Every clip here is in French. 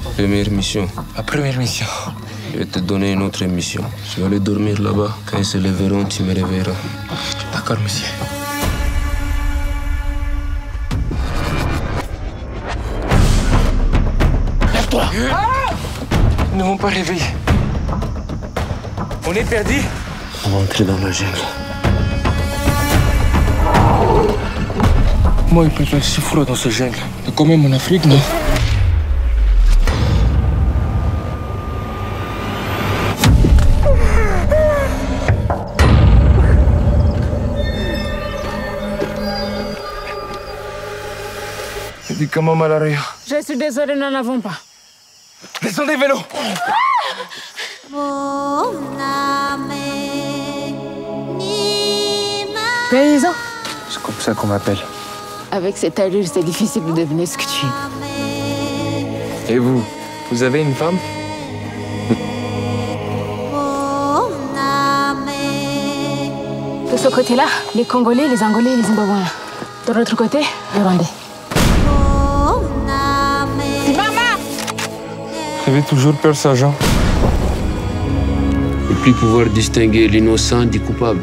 Première mission. Ma première mission. Je vais te donner une autre mission. Tu vas aller dormir là-bas. Quand ils se lèveront, tu me réveilleras. D'accord, monsieur. Lève-toi Ils ne m'ont pas réveillé. On est perdu On va entrer dans la jungle. Moi, il peut faire si froid dans ce jungle. C'est quand même en Afrique, non? Médicament malaria. Je suis désolée, nous n'en avons pas. Descendez, vélo Paysan C'est comme ça qu'on m'appelle. Avec cette allure, c'est difficile de deviner ce que tu es. Et vous Vous avez une femme? De ce côté-là, les Congolais, les Angolais, les Zimbabwéens. De l'autre côté, les Rwandais. Avez toujours peur, sergent Ne plus pouvoir distinguer l'innocent du coupable.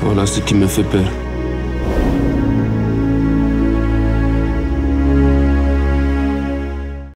Voilà ce qui me fait peur.